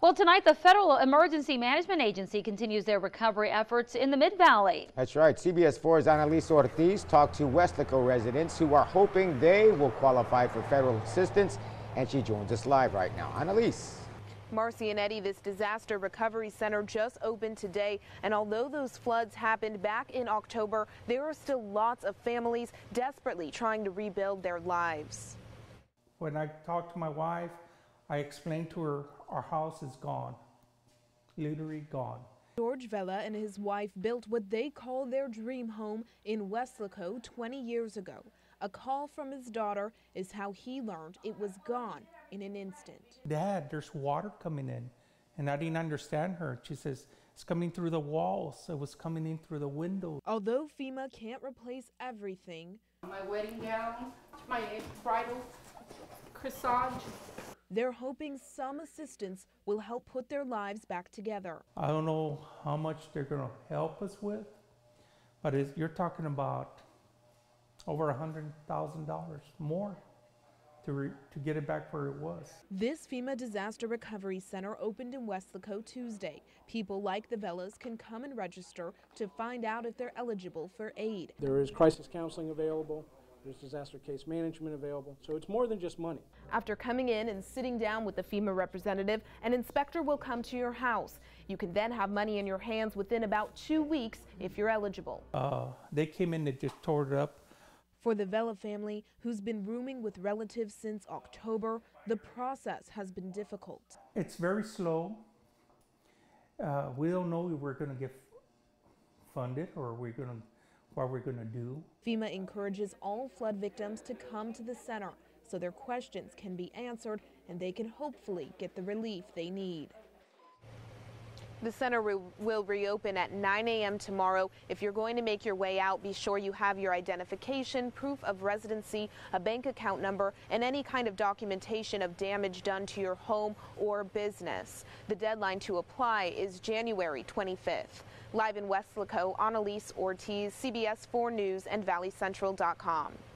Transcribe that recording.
Well, tonight the Federal Emergency Management Agency continues their recovery efforts in the Mid-Valley. That's right. CBS 4's Analise Ortiz talked to Weslaco residents who are hoping they will qualify for federal assistance, and she joins us live right now. Analise. Marcy and Eddie, this disaster recovery center just opened today, and although those floods happened back in October, there are still lots of families desperately trying to rebuild their lives. When I talked to my wife, I explained to her our house is gone, literally gone. George Vela and his wife built what they call their dream home in Weslaco 20 years ago. A call from his daughter is how he learned it was gone in an instant. Dad, there's water coming in. And I didn't understand her. She says, it's coming through the walls. It was coming in through the window. Although FEMA can't replace everything, my wedding gown, my bridal corsage, they're hoping some assistance will help put their lives back together. I don't know how much they're going to help us with, but you're talking about over $100,000 more to, re, to get it back where it was. This FEMA Disaster Recovery Center opened in Weslaco Tuesday. People like the Velas can come and register to find out if they're eligible for aid. There is crisis counseling available. There's disaster case management available. So it's more than just money. After coming in and sitting down with the FEMA representative, an inspector will come to your house. You can then have money in your hands within about two weeks if you're eligible. Uh, they came in and just tore it up. For the Vela family, who's been rooming with relatives since October, the process has been difficult. It's very slow. Uh, we don't know if we're going to get funded or we're going to what we're going to do. FEMA encourages all flood victims to come to the center so their questions can be answered and they can hopefully get the relief they need. The center re will reopen at 9 a.m. tomorrow. If you're going to make your way out, be sure you have your identification, proof of residency, a bank account number, and any kind of documentation of damage done to your home or business. The deadline to apply is January 25th. Live in Weslaco, Analise Ortiz, CBS 4 News and ValleyCentral.com.